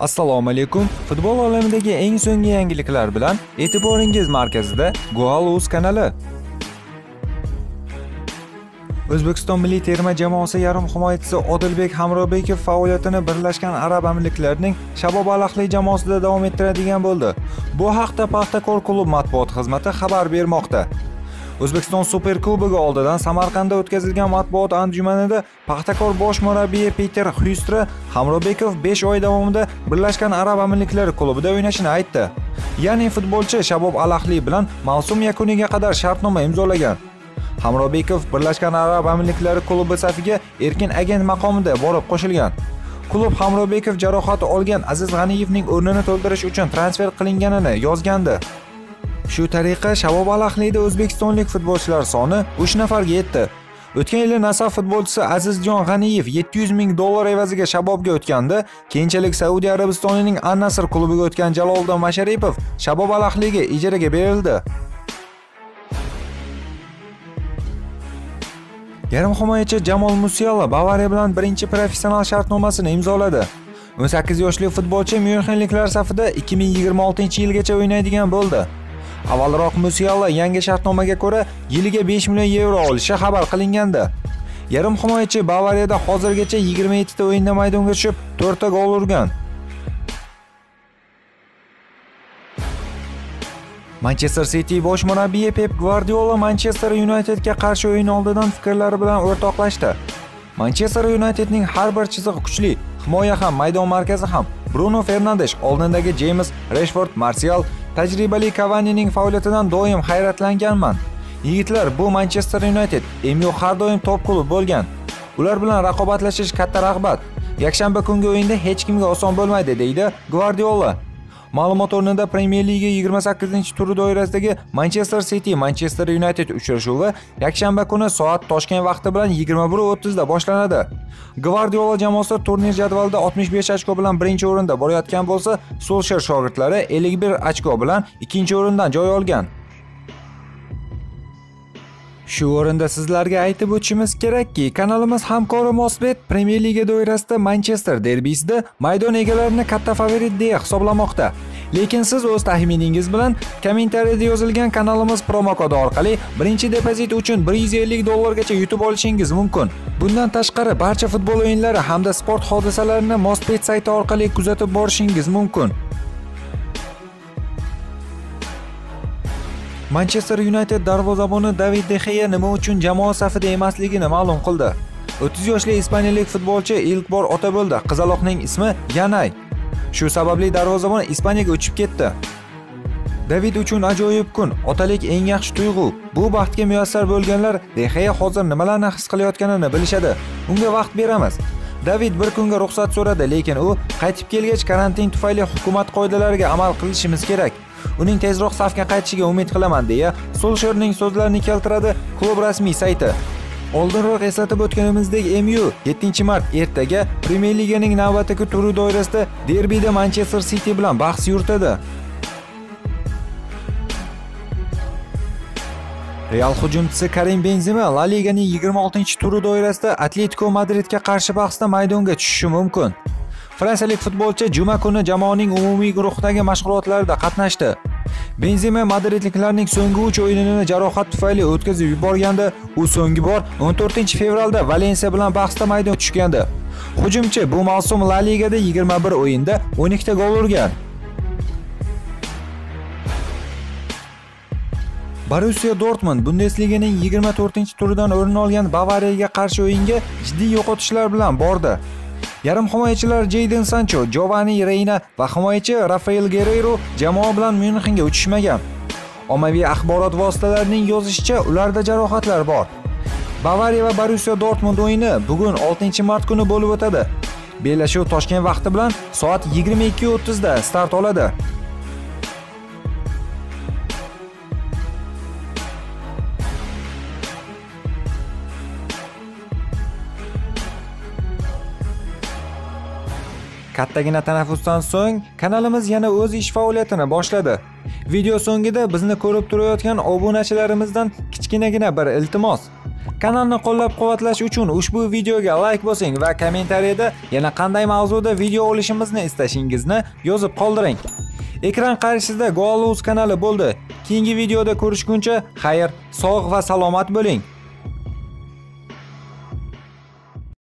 Assalomu alaykum. Futbol olamidagi eng so'nggi yangiliklar bilan e'tiboringiz markazida Goal.uz kanali. O'zbekiston milliy terma jamoasi yarim himoyachisi Odilbek Hamrobekov faoliyatini Birlashgan Arab Amirliklarining Shabob Alahli jamoasida davom ettiradigan bo'ldi. Bu haqda Paxtakor klub matbuot xizmati xabar bermoqda. O'zbekiston Superkubogi oldidan Samarqandda o'tkazilgan matbuot anjumanida Paxtakor bosh murabbiyi Peter Xyustra Hamrobekov 5 oy davomida Birlashgan Arab Amirliklari klubida o'ynashini aytdi. Ya'ni futbolchi Shabob Alahli bilan mavsum yakuniga qadar shartnoma imzolagan. Hamrobekov Birlashgan Arab Amirliklari klubi safiga erkin agent maqomida borib qo'shilgan. Klub Hamrobekov jarohat olgan Aziz G'aniyevning o'rnini to'ldirish uchun transfer qilinganini yozgandi. Shu tariqa Shabob Alahlida o'zbekistonlik futbolchilar soni 3 nafarga yetdi. O'tgan yili Nasaf futbolchisi Azizjon G'aniyev 700 ming dollar evaziga Shabobga o'tganda, keyinchalik Saudiya Arabistonining An-Nasr klubiga o'tgan Jaloliddin Masharipov Shabob Alahliga ijaraga berildi. Yarim himoyachi Jamol Musiala Bavariya bilan birinchi professional shartnomasini imzoladi. 18 yoshli futbolchi Myunxenliklar safida 2026-yilgacha o'ynaydigan bo'ldi. Avvalroq Musiala yangi shartnomaga ko'ra yiliga 5 million yevro olishi xabar qilingandi. Yarim himoyachi Bavariyada hozirgacha 27 ta o'yinda maydonga tushib, 4 ta gol urgan. Manchester City bosh murabbiyi Pep Guardiola Manchester Unitedga qarshi o'yin oldidan fikrlari bilan o'rtoqlashdi. Manchester Unitedning har bir chizig'i kuchli, himoya ham, maydon markazi ham. Bruno Fernandes oldindagi James Rashford, Martial, tajribali Kavanining faoliyatidan doim hayratlanganman. Yigitlar, bu Manchester United, MU har doim top klub bo'lgan. Ular bilan raqobatlashish katta rag'bat. Yakshanba kungi o'yinda hech kimga oson bo'lmaydi, deydi Guardiola. Ma'lumot o'rnida Premier Liga 28-turi doirasidagi Manchester City Manchester United uchrashuvi yakshanba kuni soat Toshkent vaqti bilan 21:30 da boshlanadi. Gvardiola jamoasi turnir jadvalida 65 ochko bilan birinchi o'rinda borayotgan bo'lsa, Solskjaer shogirdlari 51 ochko bilan ikkinchi o'rindan joy olgan. Shu o'rinda sizlarga aytib o'tishimiz kerakki, kanalimiz hamkori Mosbet Premier Liga doirasida Manchester derbisida maydon egalarini katta favorit deya hisoblamoqda. Lekin siz o'z taxminingiz bilan kommentariyada yozilgan kanalimiz promo kodi orqali birinchi depozit uchun 150 dollargacha yutib olishingiz mumkin. Bundan tashqari barcha futbol o'yinlari hamda sport hodisalarini Mosbet sayti orqali kuzatib borishingiz mumkin. Manchester United darvozaboni David De Gea nima uchun jamoa safida emasligini ma'lum qildi. 30 yoshli ispaniyalik futbolchi ilk bor ota bo'ldi. Qizaloqning ismi Yanay. Shu sababli darvozabon Ispaniyaga uchib ketdi. David uchun ajoyib kun, otalik eng yaxshi tuyg'u. Bu baxtga muyassar bo'lganlar De Gea hozir nimalarni his qilayotganini bilishadi. Unga vaqt beramiz. David bir kunga ruxsat so'radi, lekin u qaytib kelgach karantin tufayli hukumat qoidalariga amal qilishimiz kerak. Uning tezroq safga qaytishiga umid qilaman deya Solskjaerning so'zlarini keltiradi klub rasmiy sayti. Oldinroq eslatib o'tganimizdek MU 7-mart ertaga Premier Liganing navbatdagi turi doirasida derbida Manchester City bilan bahs yuritadi. Real hujumchisi Karim Benzema La Liganing 26-turi doirasida Atletico Madridga qarshi bahsda maydonga tushishi mumkin. Fransiyalik futbolchi juma kuni jamoaning umumiy guruhdagi mashg'ulotlarida qatnashdi. Benzema madridliklarning so'nggi 3 o'yinini jarohat tufayli o'tkazib yuborganda, u so'nggi bor 14-fevralda Valensiya bilan bahsda maydon tushgandi. Hujumchi bu mavsum La Ligada 21 o'yinda 12 ta gol urgan. Borussia Dortmund Bundesliganing 24-turidan o'rin olgan Bavariyaga qarshi o'yinga jiddiy yo'qotishlar bilan bordi. Yarim himoyachilar Jayden Sancho, Giovanni Reina va himoyachi Rafael Guerrero jamoa bilan Myunxenga uchishmagan. Ommaviy axborot vositalarining yozishicha, ularda jarohatlar bor. Bavariya va Borussia Dortmund o'yini bugun 6-mart kuni bo'lib o'tadi. Bellashuv Toshkent vaqti bilan soat 22:30 da start oladi. Kattagina tanaffusdan so'ng kanalimiz yana o'z ish faoliyatini boshladi. Video so'ngida bizni ko'rib turayotgan obunachilarimizdan kichkinagina bir iltimos. Kanalni qo'llab-quvvatlash uchun ushbu videoga like bosing va kommentariyada yana qanday mavzuda video olishimizni istashingizni yozib qoldiring. Ekran qarshisida Goaluz kanali bo'ldi. Keyingi videoda ko'rishguncha xayr, sog' va salomat bo'ling.